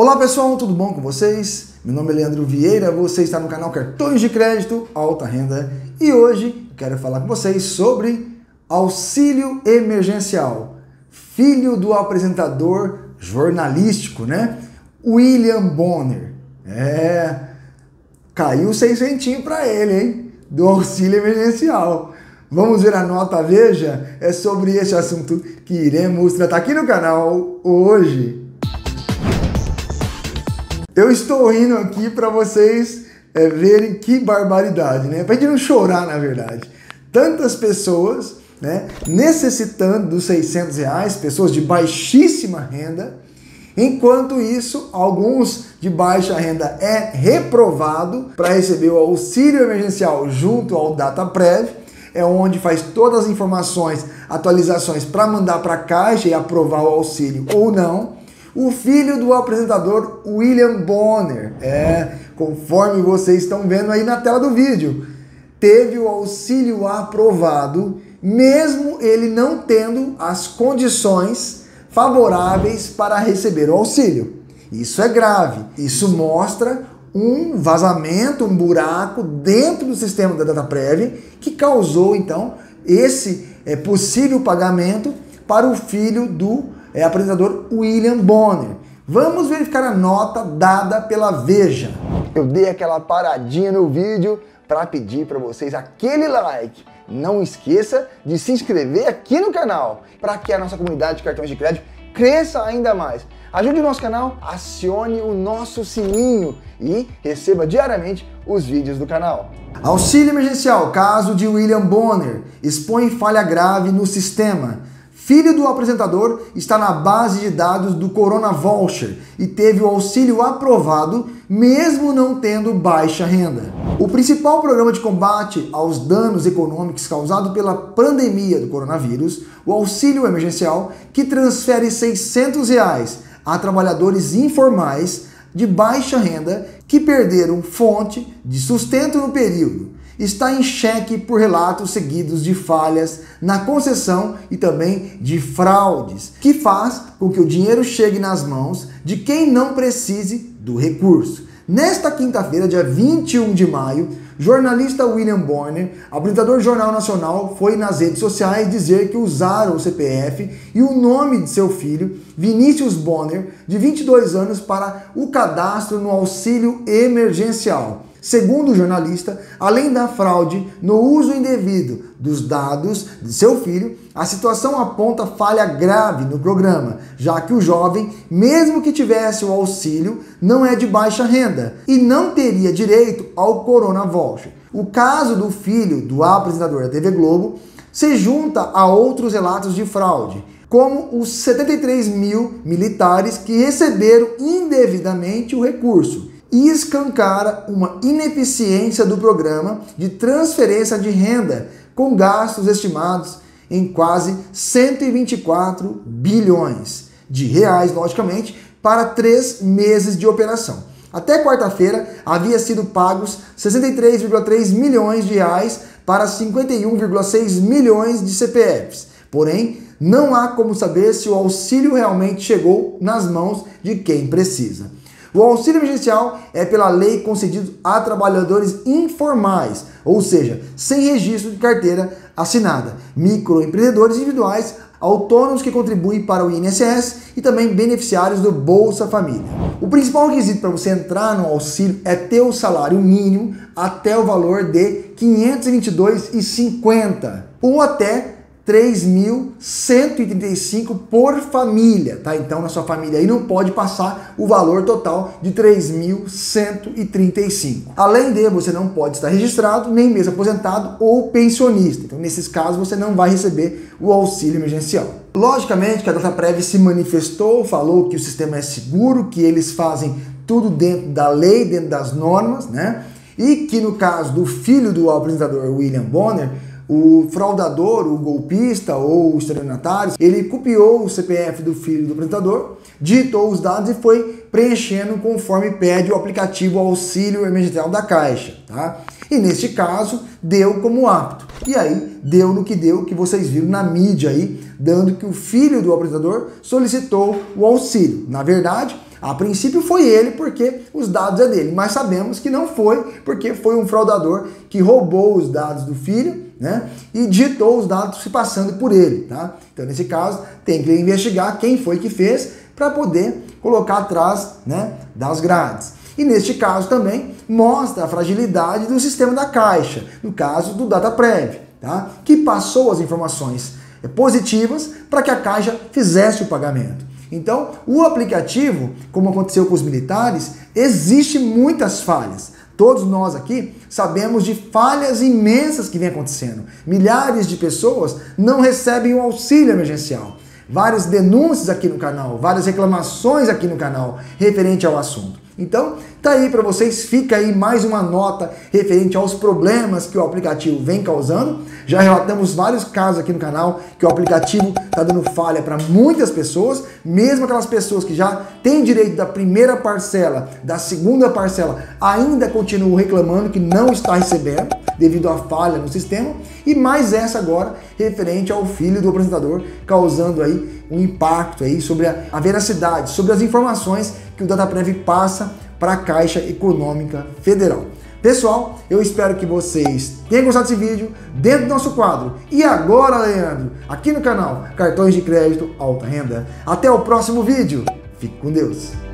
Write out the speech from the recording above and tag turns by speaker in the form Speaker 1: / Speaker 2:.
Speaker 1: Olá pessoal, tudo bom com vocês? Meu nome é Leandro Vieira, você está no canal Cartões de Crédito Alta Renda e hoje quero falar com vocês sobre auxílio emergencial, filho do apresentador jornalístico, né? William Bonner. É, caiu seis centinhos para ele, hein? Do auxílio emergencial. Vamos ver a nota Veja? É sobre esse assunto que iremos tratar aqui no canal hoje. Eu estou rindo aqui para vocês é, verem que barbaridade, né? Para gente não chorar, na verdade. Tantas pessoas né, necessitando dos 600 reais, pessoas de baixíssima renda, enquanto isso, alguns de baixa renda é reprovado para receber o auxílio emergencial junto ao DataPrev, é onde faz todas as informações, atualizações para mandar para a caixa e aprovar o auxílio ou não o filho do apresentador William Bonner. É, conforme vocês estão vendo aí na tela do vídeo, teve o auxílio aprovado, mesmo ele não tendo as condições favoráveis para receber o auxílio. Isso é grave. Isso mostra um vazamento, um buraco dentro do sistema da DataPrev que causou então esse é, possível pagamento para o filho do é apresentador William Bonner. Vamos verificar a nota dada pela Veja. Eu dei aquela paradinha no vídeo para pedir para vocês aquele like. Não esqueça de se inscrever aqui no canal para que a nossa comunidade de cartões de crédito cresça ainda mais. Ajude o nosso canal, acione o nosso sininho e receba diariamente os vídeos do canal. Auxílio emergencial, caso de William Bonner, expõe falha grave no sistema filho do apresentador, está na base de dados do Corona Voucher e teve o auxílio aprovado, mesmo não tendo baixa renda. O principal programa de combate aos danos econômicos causados pela pandemia do coronavírus, o auxílio emergencial, que transfere 600 reais a trabalhadores informais de baixa renda que perderam fonte de sustento no período está em xeque por relatos seguidos de falhas na concessão e também de fraudes, que faz com que o dinheiro chegue nas mãos de quem não precise do recurso. Nesta quinta-feira, dia 21 de maio, jornalista William Bonner, apresentador do Jornal Nacional, foi nas redes sociais dizer que usaram o CPF e o nome de seu filho, Vinícius Bonner, de 22 anos, para o cadastro no auxílio emergencial. Segundo o jornalista, além da fraude no uso indevido dos dados de seu filho, a situação aponta falha grave no programa, já que o jovem, mesmo que tivesse o auxílio, não é de baixa renda e não teria direito ao Corona Voucher. O caso do filho do apresentador da TV Globo se junta a outros relatos de fraude, como os 73 mil militares que receberam indevidamente o recurso e escancara uma ineficiência do programa de transferência de renda, com gastos estimados em quase 124 bilhões de reais, logicamente, para três meses de operação. Até quarta-feira havia sido pagos 63,3 milhões de reais para 51,6 milhões de CPFs. Porém, não há como saber se o auxílio realmente chegou nas mãos de quem precisa. O auxílio emergencial é pela lei concedido a trabalhadores informais, ou seja, sem registro de carteira assinada, microempreendedores individuais, autônomos que contribuem para o INSS e também beneficiários do Bolsa Família. O principal requisito para você entrar no auxílio é ter o salário mínimo até o valor de R$ 522,50 ou até 3.135 por família, tá? Então na sua família aí não pode passar o valor total de 3.135. Além de você não pode estar registrado, nem mesmo aposentado ou pensionista. Então nesses casos você não vai receber o auxílio emergencial. Logicamente que a DataPrev se manifestou, falou que o sistema é seguro, que eles fazem tudo dentro da lei, dentro das normas, né? E que no caso do filho do apresentador William Bonner, o fraudador, o golpista ou o estelionatário, ele copiou o CPF do filho do apresentador, digitou os dados e foi preenchendo conforme pede o aplicativo Auxílio Emergencial da Caixa, tá? E neste caso, deu como apto. E aí, deu no que deu, que vocês viram na mídia aí, dando que o filho do apresentador solicitou o auxílio. Na verdade, A princípio foi ele porque os dados é dele, mas sabemos que não foi porque foi um fraudador que roubou os dados do filho né? E digitou os dados se passando por ele, tá? Então, nesse caso, tem que investigar quem foi que fez para poder colocar atrás, né, das grades. E neste caso também mostra a fragilidade do sistema da Caixa, no caso do DataPrev, tá? Que passou as informações positivas para que a Caixa fizesse o pagamento. Então, o aplicativo, como aconteceu com os militares, existe muitas falhas. Todos nós aqui sabemos de falhas imensas que vem acontecendo. Milhares de pessoas não recebem o auxílio emergencial. Várias denúncias aqui no canal, várias reclamações aqui no canal referente ao assunto. Então, tá aí para vocês, fica aí mais uma nota referente aos problemas que o aplicativo vem causando. Já relatamos vários casos aqui no canal que o aplicativo está dando falha para muitas pessoas, mesmo aquelas pessoas que já têm direito da primeira parcela, da segunda parcela, ainda continuam reclamando que não está recebendo devido à falha no sistema, e mais essa agora referente ao filho do apresentador, causando aí um impacto aí sobre a, a veracidade, sobre as informações que o DataPrev passa para a Caixa Econômica Federal. Pessoal, eu espero que vocês tenham gostado desse vídeo dentro do nosso quadro. E agora, Leandro, aqui no canal Cartões de Crédito Alta Renda. Até o próximo vídeo. Fique com Deus.